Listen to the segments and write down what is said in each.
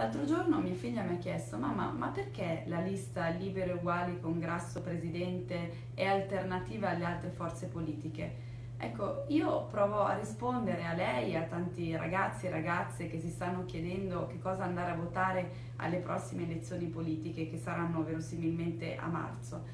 L'altro giorno mia figlia mi ha chiesto, mamma, ma perché la lista Libero e Uguali con Grasso Presidente è alternativa alle altre forze politiche? Ecco, io provo a rispondere a lei e a tanti ragazzi e ragazze che si stanno chiedendo che cosa andare a votare alle prossime elezioni politiche che saranno verosimilmente a marzo.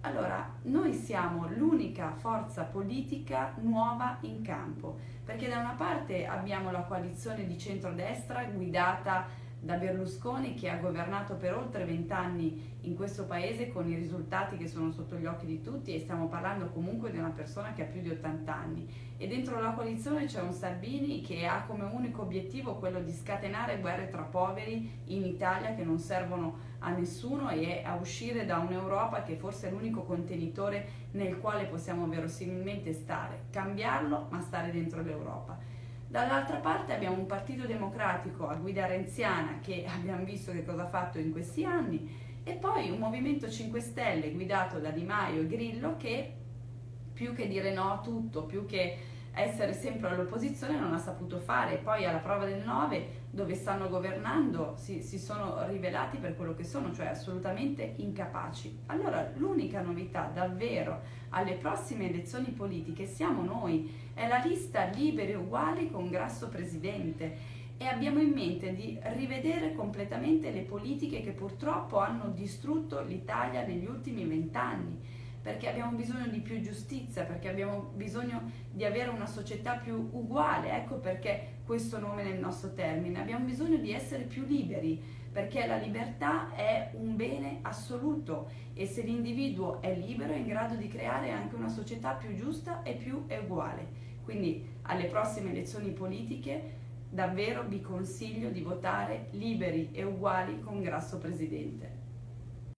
Allora, noi siamo l'unica forza politica nuova in campo, perché da una parte abbiamo la coalizione di centrodestra guidata da Berlusconi che ha governato per oltre vent'anni in questo paese con i risultati che sono sotto gli occhi di tutti e stiamo parlando comunque di una persona che ha più di 80 anni e dentro la coalizione c'è un Salvini che ha come unico obiettivo quello di scatenare guerre tra poveri in Italia che non servono a nessuno e a uscire da un'Europa che forse è l'unico contenitore nel quale possiamo verosimilmente stare, cambiarlo ma stare dentro l'Europa. Dall'altra parte abbiamo un partito democratico a guida renziana che abbiamo visto che cosa ha fatto in questi anni e poi un movimento 5 Stelle guidato da Di Maio e Grillo che più che dire no a tutto, più che essere sempre all'opposizione non ha saputo fare. Poi alla prova del 9, dove stanno governando, si, si, sono rivelati per quello che sono, cioè assolutamente incapaci. Allora l'unica novità davvero alle prossime elezioni politiche siamo noi, è la lista liberi e uguali con grasso presidente e abbiamo in mente di rivedere completamente le politiche che purtroppo hanno distrutto l'Italia negli ultimi vent'anni perché abbiamo bisogno di più giustizia, perché abbiamo bisogno di avere una società più uguale, ecco perché questo nome nel nostro termine, abbiamo bisogno di essere più liberi, perché la libertà è un bene assoluto e se l'individuo è libero è in grado di creare anche una società più giusta e più uguale. Quindi alle prossime elezioni politiche davvero vi consiglio di votare liberi e uguali con Grasso Presidente.